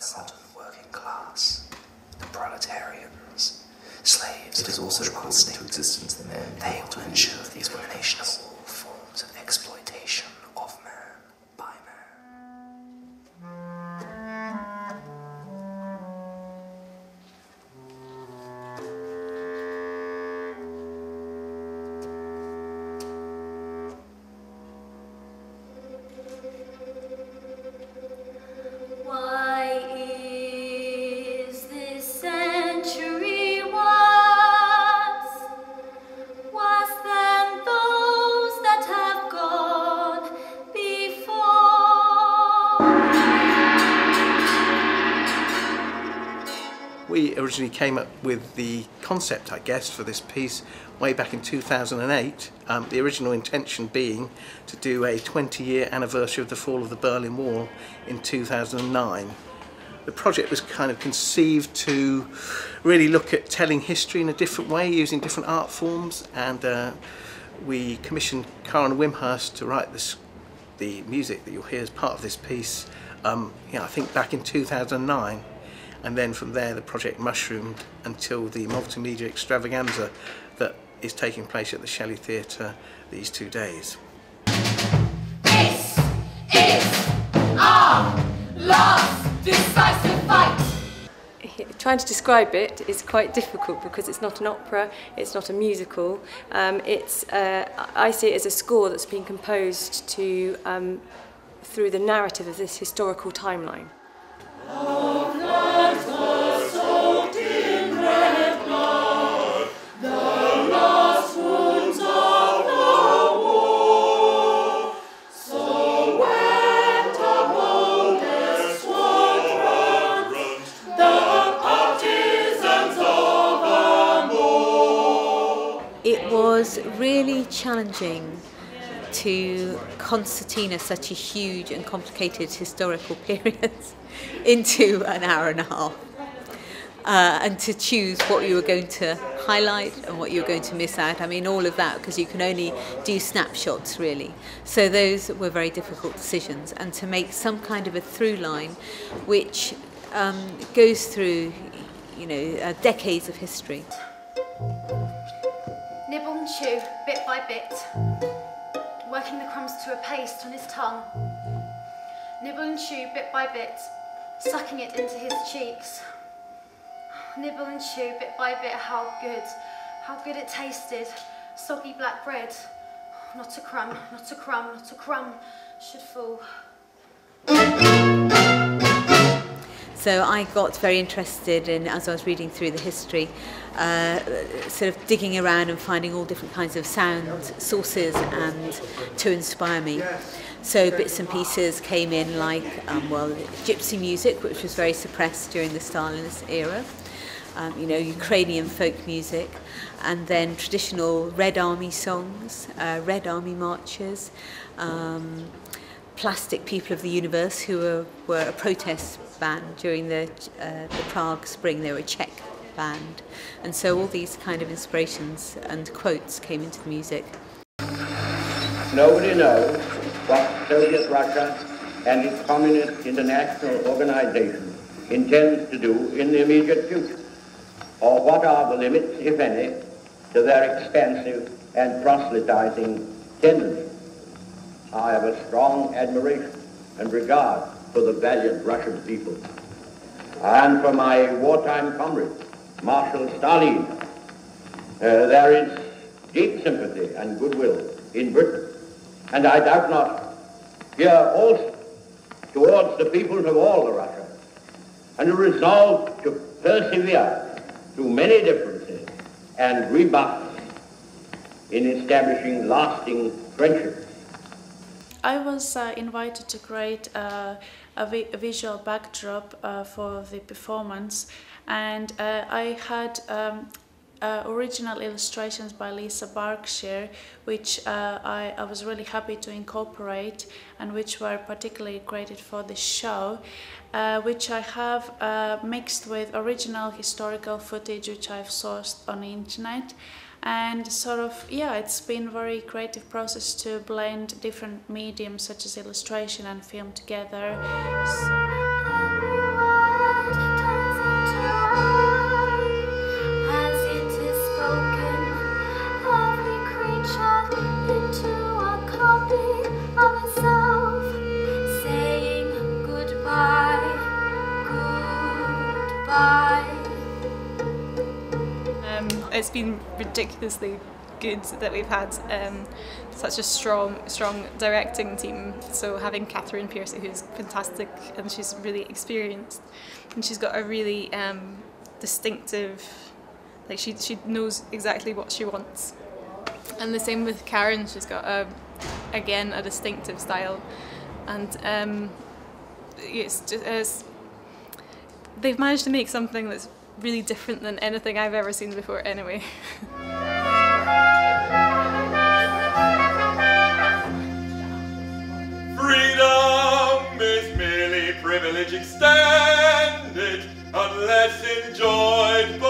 the modern working class, the proletarians, slaves It the also called into existence the man They will ensure the elimination of originally came up with the concept, I guess, for this piece way back in 2008. Um, the original intention being to do a 20 year anniversary of the fall of the Berlin Wall in 2009. The project was kind of conceived to really look at telling history in a different way using different art forms and uh, we commissioned Karen Wimhurst to write this, the music that you'll hear as part of this piece, um, I think back in 2009 and then from there the project mushroomed until the multimedia extravaganza that is taking place at the Shelley Theatre these two days. This is our last decisive fight. Trying to describe it is quite difficult because it's not an opera, it's not a musical. Um, it's, uh, I see it as a score that's been composed to um, through the narrative of this historical timeline. Challenging to concertina such a huge and complicated historical period into an hour and a half. Uh, and to choose what you were going to highlight and what you were going to miss out. I mean, all of that because you can only do snapshots really. So those were very difficult decisions. And to make some kind of a through line which um, goes through, you know, uh, decades of history. Chew, bit by bit, working the crumbs to a paste on his tongue. Nibble and chew, bit by bit, sucking it into his cheeks. Nibble and chew, bit by bit, how good, how good it tasted. Soggy black bread. Not a crumb, not a crumb, not a crumb should fall. So I got very interested in, as I was reading through the history, uh, sort of digging around and finding all different kinds of sound sources and to inspire me. So bits and pieces came in like, um, well, gypsy music, which was very suppressed during the Stalinist era. Um, you know, Ukrainian folk music, and then traditional Red Army songs, uh, Red Army marches, um, Plastic People of the Universe, who were, were a protest band during the, uh, the Prague Spring. They were a Czech band. And so all these kind of inspirations and quotes came into the music. Nobody knows what Soviet Russia and its Communist International Organization intends to do in the immediate future, or what are the limits, if any, to their expansive and proselytizing tendencies. I have a strong admiration and regard for the valiant Russian people and for my wartime comrade, Marshal Stalin. Uh, there is deep sympathy and goodwill in Britain, and I doubt not here also towards the peoples of all the Russia, and a resolve to persevere through many differences and rebuffs in establishing lasting friendships. I was uh, invited to create uh, a, vi visual backdrop uh, for the performance, and uh, I had um, uh, original illustrations by Lisa Berkshire, which uh, I, I was really happy to incorporate and which were particularly created for the show, which I have mixed with original historical footage which I've sourced on the internet. And sort of, yeah, it's been very creative process to blend different mediums such as illustration and film together. It's been ridiculously good that we've had um, such a strong strong directing team. So having Catherine Piercy, who's fantastic and she's really experienced, and she's got a really um, distinctive, like she she knows exactly what she wants. And the same with Karen, she's got a again a distinctive style, and um, it's just it's, they've managed to make something that's really different than anything I've ever seen before. Anyway. Freedom is merely privilege extended, unless enjoyed